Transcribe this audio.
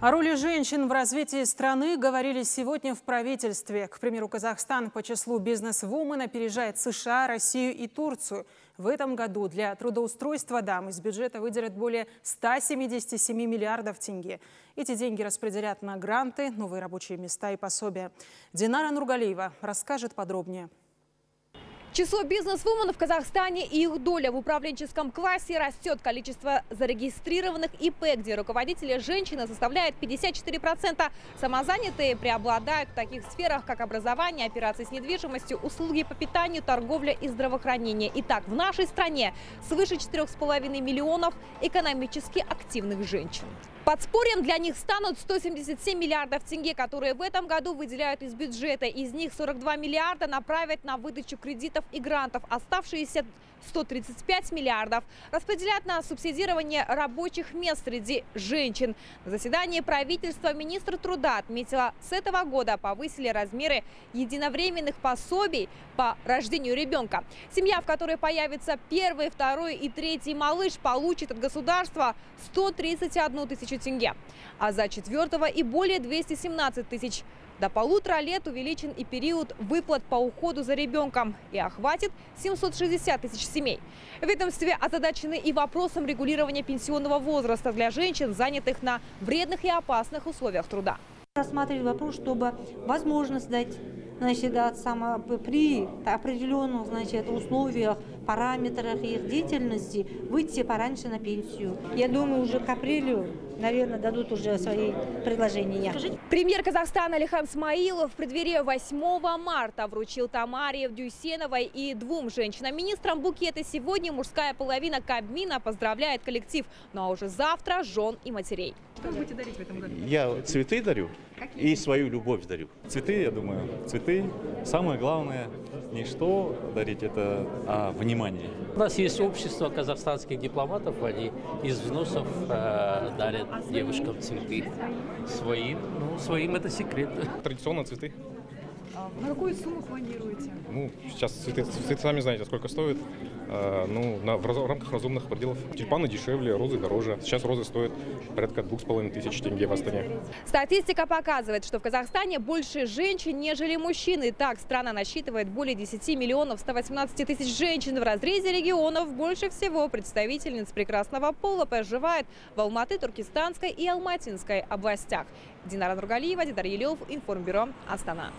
О роли женщин в развитии страны говорили сегодня в правительстве. К примеру, Казахстан по числу бизнес-вумен опережает США, Россию и Турцию. В этом году для трудоустройства дам из бюджета выделят более 177 миллиардов тенге. Эти деньги распределят на гранты, новые рабочие места и пособия. Динара Нургалиева расскажет подробнее. Число бизнес-вумен в Казахстане и их доля в управленческом классе растет. Количество зарегистрированных ИП, где руководители женщины составляет 54%. Самозанятые преобладают в таких сферах, как образование, операции с недвижимостью, услуги по питанию, торговля и здравоохранение. Итак, в нашей стране свыше 4,5 миллионов экономически активных женщин. Подспорьем для них станут 177 миллиардов тенге, которые в этом году выделяют из бюджета. Из них 42 миллиарда направят на выдачу кредитов и грантов. Оставшиеся 135 миллиардов распределят на субсидирование рабочих мест среди женщин. На заседании правительства министр труда отметила, с этого года повысили размеры единовременных пособий по рождению ребенка. Семья, в которой появится первый, второй и третий малыш, получит от государства 131 тысячу тенге, а за четвертого и более 217 тысяч до полутора лет увеличен и период выплат по уходу за ребенком и охватит 760 тысяч семей. В ведомстве озадачены и вопросом регулирования пенсионного возраста для женщин, занятых на вредных и опасных условиях труда. Рассматривать вопрос, чтобы возможность дать значит, от само, при определенных значит, условиях, параметрах их деятельности выйти пораньше на пенсию. Я думаю, уже к апрелю, наверное, дадут уже свои предложения. Премьер Казахстана Алихан Смаилов в преддверии 8 марта вручил Тамаре Дюсеновой и двум женщинам-министрам букеты. Сегодня мужская половина Кабмина поздравляет коллектив, ну а уже завтра жен и матерей. Что вы будете дарить в этом году? Я цветы дарю Какие? и свою любовь дарю. Цветы, я думаю, цветы. Самое главное, не что дарить это, а внимание. У нас есть общество казахстанских дипломатов, они из взносов э, дарят девушкам цветы. Своим, ну, своим это секрет. Традиционно цветы. А на какую сумму планируете? Ну, сейчас цветы, цветы сами знаете, сколько стоят. Э, ну, на, в, раз- в рамках разумных пределов. Тюльпаны дешевле, розы дороже. Сейчас розы стоят порядка двух с половиной тысяч тенге в Астане. Статистика показывает, что в Казахстане больше женщин, нежели мужчин. И так страна насчитывает более 10 миллионов 118 тысяч женщин. В разрезе регионов больше всего представительниц прекрасного пола проживает в Алматы, Туркестанской и Алматинской областях. Динара Нургалиева, Дидар Елев, Информбюро, Астана.